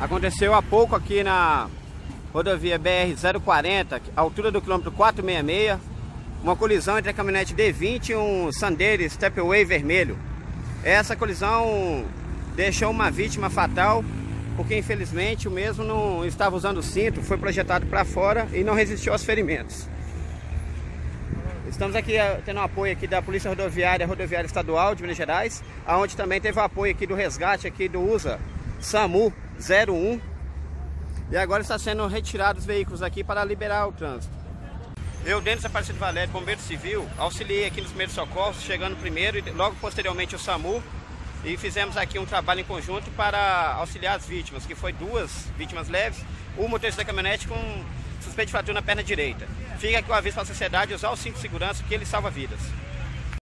Aconteceu há pouco aqui na rodovia BR-040, altura do quilômetro 466, uma colisão entre a caminhonete D20 e um Sandero Stepway vermelho. Essa colisão deixou uma vítima fatal, porque infelizmente o mesmo não estava usando cinto, foi projetado para fora e não resistiu aos ferimentos. Estamos aqui eh, tendo apoio aqui da Polícia Rodoviária, Rodoviária Estadual de Minas Gerais, aonde também teve o apoio aqui do resgate aqui do USA SAMU 01. E agora está sendo retirados os veículos aqui para liberar o trânsito. Eu, Denis Aparecido Valério, bombeiro civil, auxiliei aqui nos primeiros socorros, chegando primeiro e logo posteriormente o SAMU. E fizemos aqui um trabalho em conjunto para auxiliar as vítimas, que foi duas vítimas leves, o motorista da caminhonete com suspeito de fratura na perna direita. Fica aqui o aviso para a sociedade usar o cinto de segurança que ele salva vidas.